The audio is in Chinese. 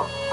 好。